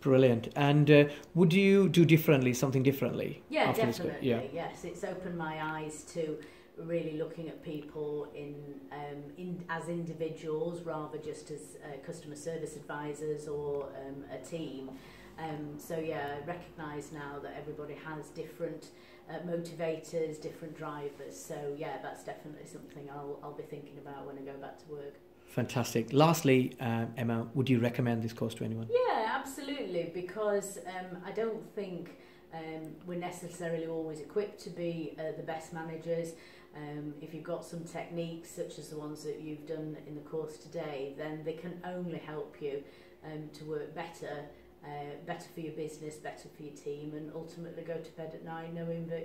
Brilliant. And uh, would you do differently, something differently? Yeah, definitely. Yeah. Yes, it's opened my eyes to really looking at people in, um, in as individuals rather just as uh, customer service advisors or um, a team. Um, so yeah, I recognise now that everybody has different uh, motivators, different drivers. So yeah, that's definitely something I'll, I'll be thinking about when I go back to work. Fantastic. Lastly, uh, Emma, would you recommend this course to anyone? Yeah, absolutely, because um, I don't think um, we're necessarily always equipped to be uh, the best managers. Um, if you've got some techniques, such as the ones that you've done in the course today, then they can only help you um, to work better, uh, better for your business, better for your team, and ultimately go to bed at night knowing that